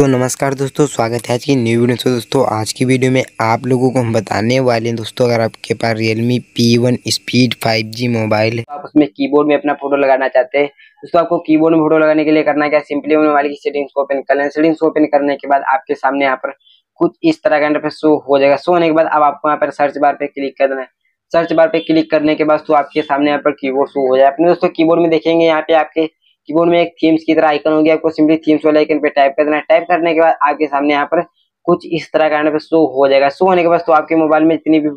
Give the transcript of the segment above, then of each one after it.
तो नमस्कार दोस्तों, स्वागत है आज की न्यू वीडियो से दोस्तों, आज की वीडियो में आप लोगों को हम बताने वाले हैं दोस्तों, अगर आपके पास Realme P1 speed 5G mobile है। आप उसमें कीबोर्ड में अपना फ़ोटो लगाना चाहते हैं। दोस्तों, आपको कीबोर्ड में फ़ोटो लगाने के लिए करना क्या? सिंपली मोबाइल की सेटिंग्स को ओपन कर लें। सेटिंग्स ओपन करने के बाद आपके सामने यहाँ पर कुछ इस तरह का इंटरफेस शो हो जाएगा। शो होने के बाद अब आपको यहाँ पर सर्च बार पे क्लिक कर देना सर्च बार पे क्लिक करने के बाद तो आपके सामने यहाँ पर कीबोर्ड शो हो जाए। अपने दोस्तों कीबोर्ड में देखेंगे यहाँ पे आपके कीबोर्ड में एक थीम्स की तरह आइकन होगी आपको सिंपली थीम्स वाले आइकन पे टाइप कर देना है। टाइप करने के बाद आपके सामने यहाँ पर कुछ इस तरह का शो हो जाएगा। शो होने के बाद तो आपके मोबाइल में जितनी भी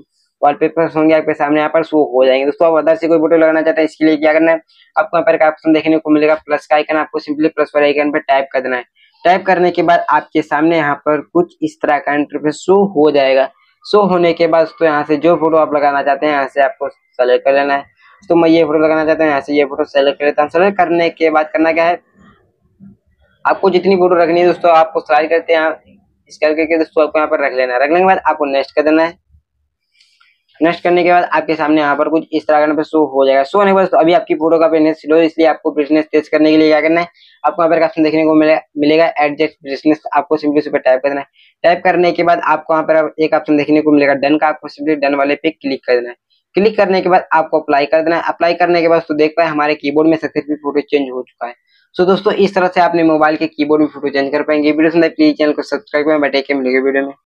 वॉलपेपर होंगे आपके सामने यहाँ पर शो हो जाएँगे। दोस्तों, आप अदर से कोई फ़ोटो लगाना चाहते हैं, इसके लिए क्या करना है? आपको यहाँ पर ऑप्शन देखने को मिलेगा प्लस का आइकन आपको सिंपली प्लस वाले आइकन पर टाइप कर देना है। टाइप करने के बाद आपके सामने यहाँ पर कुछ इस तरह का इंटरफेस शो हो जाएगा। शो होने के बाद तो यहाँ से जो फ़ोटो आप लगाना चाहते हैं, यहाँ से आपको सेलेक्ट कर लेना है। तो मैं ये फ़ोटो लगाना चाहता हूँ, यहाँ से ये फ़ोटो सेलेक्ट कर लेता हूँ। सेलेक्ट करने के बाद करना क्या है? आपको जितनी फ़ोटो रखनी है दोस्तों आपको स्लाइड करते हैं इस करके दोस्तों, आपको यहाँ पर रख लेना है। रखने के बाद आपको नेक्स्ट कर देना है? नेक्स्ट करने के बाद आपके सामने यहाँ पर कुछ इस तरह का शो हो जाएगा। शो होने के बाद अभी आपकी फ़ोटो का ब्राइटनेस स्लो इसलिए आपको ब्राइटनेस तेज करने के लिए क्या करना है? आपको यहाँ पर ऑप्शन देखने को मिलेगा मिलेगा एडजस्ट ब्राइटनेस आपको सिंपली उस पर टाइप कर देना है। टाइप करने के बाद आपको यहाँ पर एक ऑप्शन देखने को मिलेगा डन का आपको सिंपली डन वाले पे क्लिक कर देना है। क्लिक करने के बाद आपको अप्लाई कर देना है। अप्लाई करने के बाद तो देख पाए, हमारे कीबोर्ड में सक्सेसफुल फ़ोटो चेंज हो चुका है। सो दोस्तों, इस तरह से आपने मोबाइल के कीबोर्ड में फ़ोटो चेंज कर पाएँगे। वीडियो सुनते प्लीज़ चैनल को सब्सक्राइब करें बैठे के मिलेगा वीडियो में।